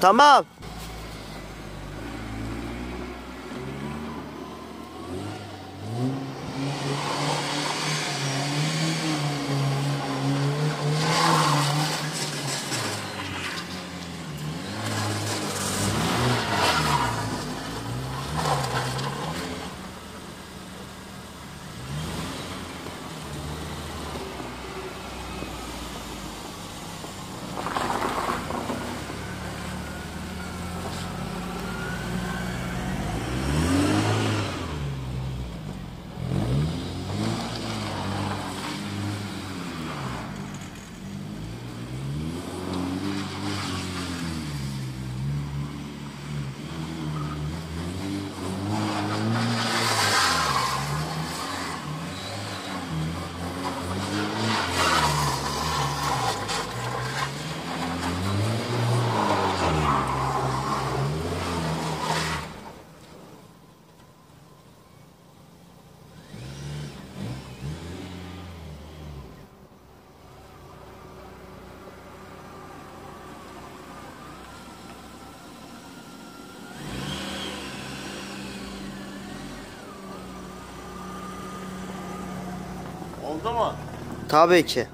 Tamam. Oldu mu? Tabii ki.